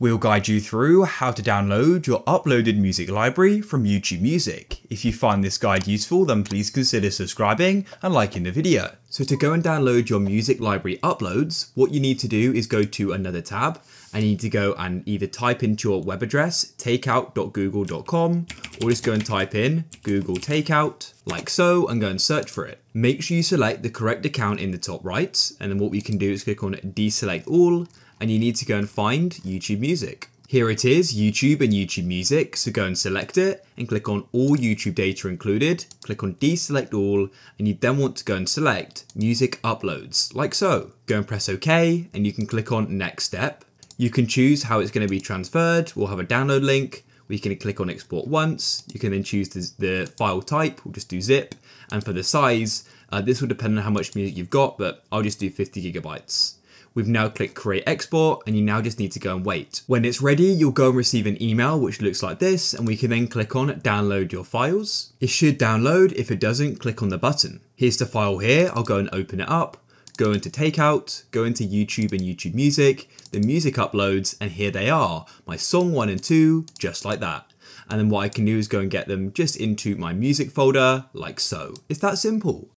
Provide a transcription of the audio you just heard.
We'll guide you through how to download your uploaded music library from YouTube Music. If you find this guide useful, then please consider subscribing and liking the video. So to go and download your music library uploads, what you need to do is go to another tab and you need to go and either type into your web address takeout.google.com or just go and type in Google Takeout like so and go and search for it. Make sure you select the correct account in the top right and then what we can do is click on deselect all and you need to go and find YouTube Music. Here it is, YouTube and YouTube Music, so go and select it and click on all YouTube data included, click on deselect all, and you then want to go and select music uploads, like so. Go and press OK, and you can click on next step. You can choose how it's going to be transferred, we'll have a download link, we can click on export once, you can then choose the, file type, we'll just do zip, and for the size, uh, this will depend on how much music you've got, but I'll just do 50 gigabytes. We've now clicked create export and you now just need to go and wait. When it's ready, you'll go and receive an email which looks like this and we can then click on download your files. It should download. If it doesn't, click on the button. Here's the file here. I'll go and open it up, go into takeout, go into YouTube and YouTube music, the music uploads, and here they are, my song one and two, just like that. And then what I can do is go and get them just into my music folder, like so. It's that simple.